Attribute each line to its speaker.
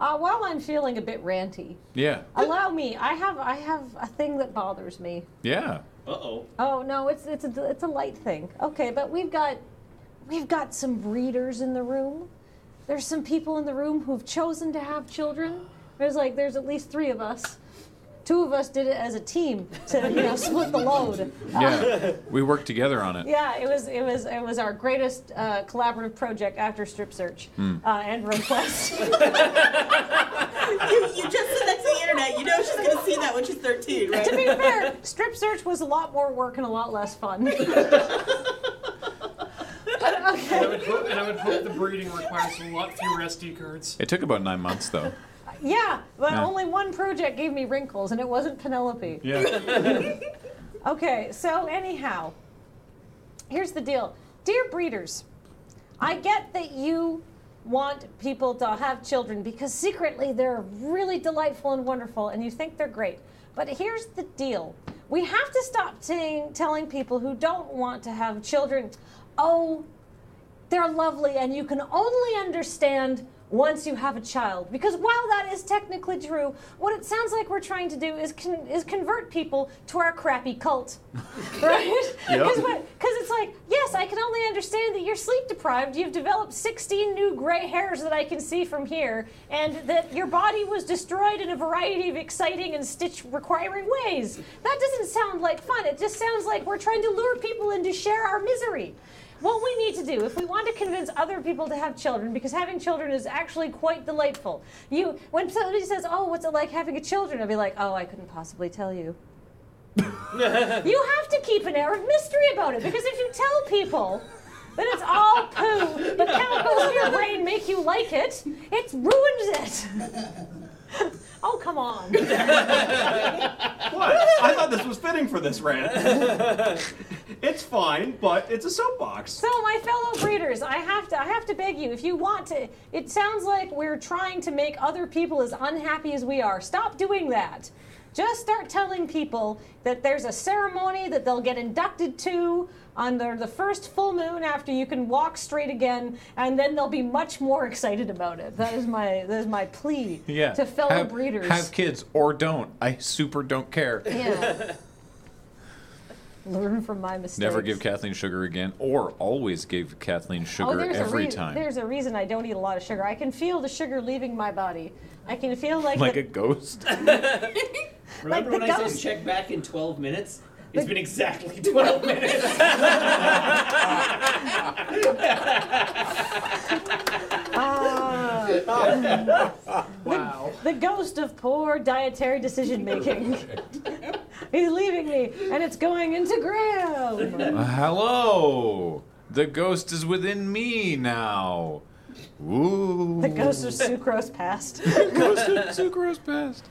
Speaker 1: Uh, while I'm feeling a bit ranty,
Speaker 2: Yeah.
Speaker 1: allow me. I have I have a thing that bothers me.
Speaker 2: Yeah.
Speaker 3: Uh oh.
Speaker 1: Oh no, it's it's a it's a light thing. Okay, but we've got we've got some breeders in the room. There's some people in the room who've chosen to have children. There's like there's at least three of us. Two of us did it as a team to you know split the load.
Speaker 2: Yeah. we worked together on it.
Speaker 1: Yeah, it was it was it was our greatest uh, collaborative project after Strip Search
Speaker 2: Hmm.
Speaker 1: uh, and Request.
Speaker 4: you, you just said that to the internet. You know she's gonna see that when she's 13, right?
Speaker 1: to be fair, Strip Search was a lot more work and a lot less fun. but
Speaker 5: And I
Speaker 1: okay.
Speaker 5: would hope, and I would hope the breeding requires a lot fewer SD cards.
Speaker 2: It took about nine months though.
Speaker 1: Yeah, but
Speaker 2: Yeah.
Speaker 1: only one project gave me wrinkles, and it wasn't Penelope.
Speaker 2: Yeah.
Speaker 1: Okay, so anyhow, here's the deal. Dear breeders, I get that you want people to have children because secretly they're really delightful and wonderful and you think they're great. But here's the deal. We have to stop saying, telling people who don't want to have children, oh, they're lovely and you can only understand once you have a child. Because while that is technically true, what it sounds like we're trying to do is con- is convert people to our crappy cult, right? Because it's like, yes, I can only understand that you're sleep deprived. You've developed 16 new gray hairs that I can see from here, and that your body was destroyed in a variety of exciting and stitch requiring ways. That doesn't sound like fun. It just sounds like we're trying to lure people in to share our misery. What we need to do, if we want to convince other people to have children, because having children is actually quite delightful. You, when somebody says, "Oh, what's it like having a children?" I'll be like, "Oh, I couldn't possibly tell you." you have to keep an air of mystery about it, because if you tell people that it's all poo, but chemicals in your brain make you like it, it ruins it. oh, come on.
Speaker 6: What? I thought this was fitting for this rant. It's fine, but it's a soapbox.
Speaker 1: So, my fellow breeders, I have to I have to beg you, if you want to it sounds like we're trying to make other people as unhappy as we are. Stop doing that. Just start telling people that there's a ceremony that they'll get inducted to on the, the first full moon after you can walk straight again, and then they'll be much more excited about it. That is my that is my plea
Speaker 2: Yeah.
Speaker 1: to fellow
Speaker 2: have,
Speaker 1: breeders.
Speaker 2: Have kids or don't. I super don't care.
Speaker 1: yeah. Learn from my mistakes.
Speaker 2: Never give Kathleen sugar again, or always give Kathleen sugar
Speaker 1: Oh, there's
Speaker 2: every
Speaker 1: a rea-
Speaker 2: time.
Speaker 1: There's a reason I don't eat a lot of sugar. I can feel the sugar leaving my body. I can feel like,
Speaker 2: like
Speaker 1: the,
Speaker 2: a ghost.
Speaker 3: Remember
Speaker 1: the
Speaker 3: when I
Speaker 1: ghost-
Speaker 3: said check back in 12 minutes? It's been exactly 12 minutes.
Speaker 1: Ah,
Speaker 5: Wow.
Speaker 1: the ghost of poor dietary decision making. He's leaving me, and it's going into Graham.
Speaker 2: Uh, Hello! The ghost is within me now. Ooh.
Speaker 1: The ghost of sucrose past.
Speaker 2: The ghost of sucrose past.